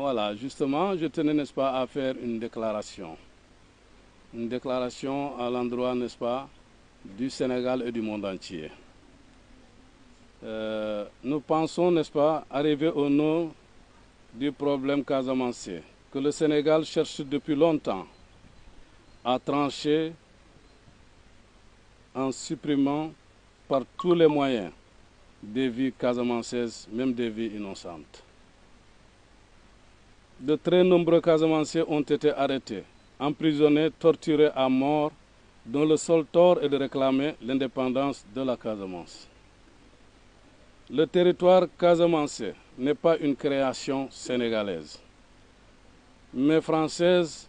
Voilà, justement, je tenais, n'est-ce pas, à faire une déclaration. Une déclaration à l'endroit, n'est-ce pas, du Sénégal et du monde entier. Euh, nous pensons, n'est-ce pas, arriver au nom du problème casamancé, que le Sénégal cherche depuis longtemps à trancher en supprimant par tous les moyens des vies casamancaises, même des vies innocentes. De très nombreux casamanciers ont été arrêtés, emprisonnés, torturés à mort, dont le seul tort est de réclamer l'indépendance de la Casamance. Le territoire casamancé n'est pas une création sénégalaise, mais française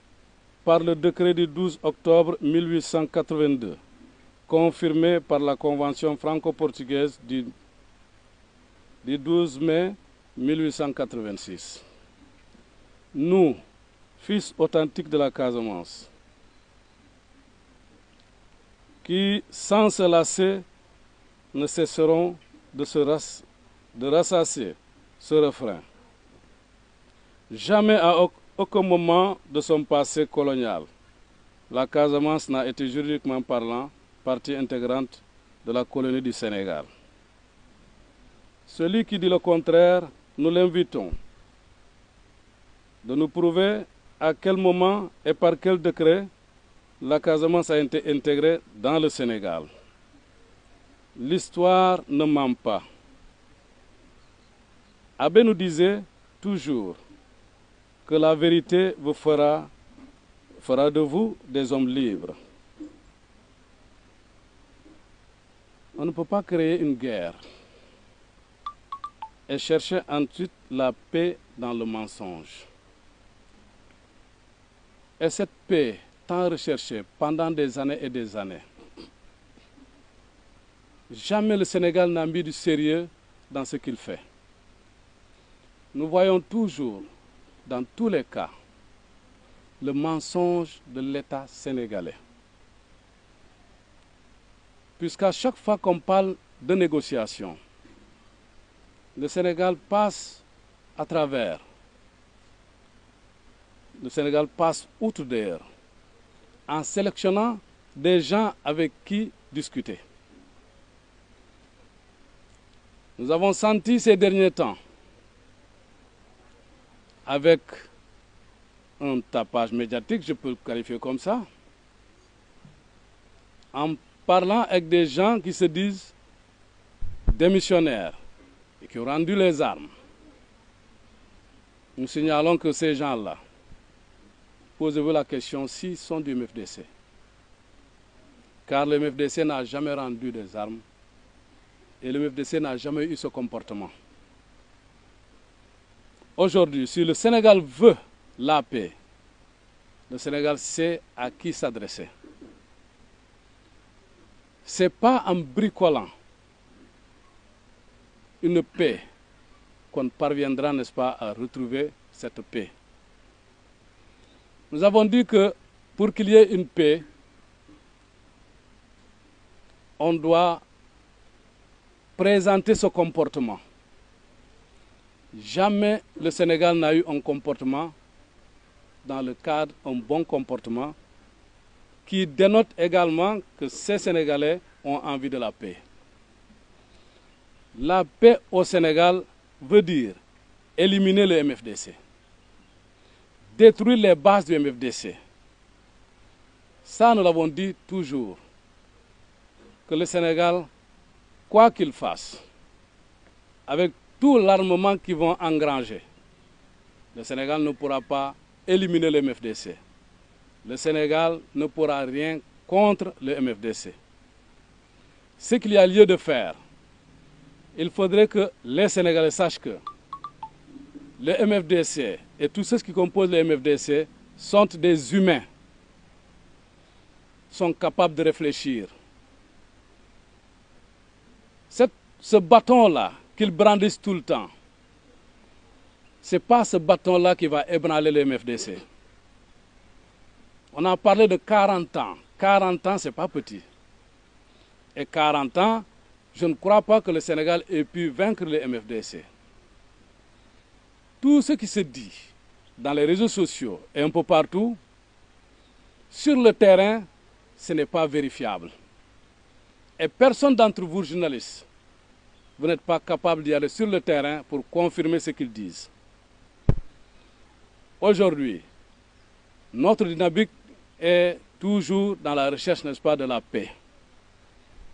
par le décret du 12 octobre 1882, confirmé par la Convention franco-portugaise du, du 12 mai 1886. Nous, fils authentiques de la Casamance, qui, sans se lasser, ne cesseront de, se rassasier ce refrain. Jamais à aucun moment de son passé colonial, la Casamance n'a été juridiquement parlant partie intégrante de la colonie du Sénégal. Celui qui dit le contraire, nous l'invitons de nous prouver à quel moment et par quel décret la Casamance a été intégrée dans le Sénégal. L'histoire ne ment pas. Abbé nous disait toujours que la vérité vous fera, fera de vous des hommes libres. On ne peut pas créer une guerre et chercher ensuite la paix dans le mensonge. Et cette paix, tant recherchée pendant des années et des années, jamais le Sénégal n'a mis du sérieux dans ce qu'il fait. Nous voyons toujours, dans tous les cas, le mensonge de l'État sénégalais. Puisqu'à chaque fois qu'on parle de négociation, le Sénégal passe à travers. Le Sénégal passe outre d'ailleurs, en sélectionnant des gens avec qui discuter. Nous avons senti ces derniers temps, avec un tapage médiatique, je peux le qualifier comme ça, en parlant avec des gens qui se disent démissionnaires et qui ont rendu les armes. Nous signalons que ces gens-là, posez-vous la question s'ils sont du MFDC. Car le MFDC n'a jamais rendu des armes et le MFDC n'a jamais eu ce comportement. Aujourd'hui, si le Sénégal veut la paix, le Sénégal sait à qui s'adresser. Ce n'est pas en bricolant une paix qu'on parviendra, n'est-ce pas, à retrouver cette paix. Nous avons dit que pour qu'il y ait une paix, on doit présenter ce comportement. Jamais le Sénégal n'a eu un comportement, dans le cadre, un bon comportement, qui dénote également que ces Sénégalais ont envie de la paix. La paix au Sénégal veut dire éliminer le MFDC, détruire les bases du MFDC. Ça, nous l'avons dit toujours, que le Sénégal, quoi qu'il fasse, avec tout l'armement qu'ils vont engranger, le Sénégal ne pourra pas éliminer le MFDC. Le Sénégal ne pourra rien contre le MFDC. Ce qu'il y a lieu de faire, il faudrait que les Sénégalais sachent que le MFDC et tous ceux qui composent le MFDC sont des humains, sont capables de réfléchir. Ce bâton-là qu'ils brandissent tout le temps, ce n'est pas ce bâton-là qui va ébranler le MFDC. On a parlé de 40 ans. 40 ans, ce n'est pas petit. Et 40 ans, je ne crois pas que le Sénégal ait pu vaincre le MFDC. Tout ce qui se dit dans les réseaux sociaux et un peu partout, sur le terrain, ce n'est pas vérifiable. Et personne d'entre vous, journalistes, vous n'êtes pas capable d'y aller sur le terrain pour confirmer ce qu'ils disent. Aujourd'hui, notre dynamique est toujours dans la recherche, n'est-ce pas, de la paix.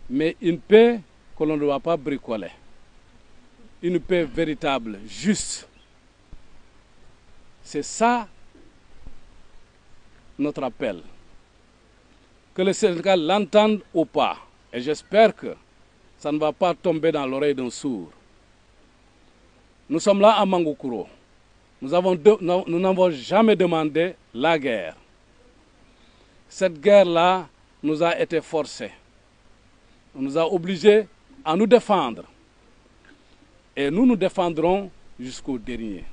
Mais une paix que l'on ne doit pas bricoler. Une paix véritable, juste. C'est ça notre appel. Que le Sénégal l'entende ou pas. Et j'espère que ça ne va pas tomber dans l'oreille d'un sourd. Nous sommes là à Mangoukuro. Nous n'avons jamais demandé la guerre. Cette guerre-là nous a été forcée. Nous a obligés à nous défendre. Et nous nous défendrons jusqu'au dernier.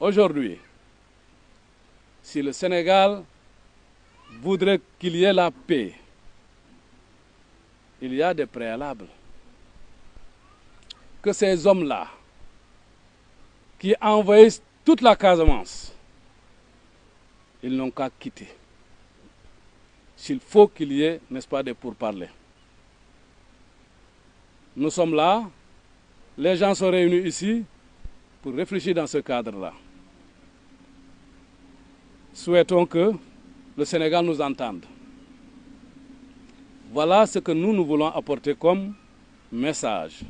Aujourd'hui, si le Sénégal voudrait qu'il y ait la paix, il y a des préalables. Que ces hommes-là, qui envahissent toute la Casamance, ils n'ont qu'à quitter. S'il faut qu'il y ait, n'est-ce pas, des pourparlers. Nous sommes là, les gens sont réunis ici pour réfléchir dans ce cadre-là. Souhaitons que le Sénégal nous entende. Voilà ce que nous, nous voulons apporter comme message.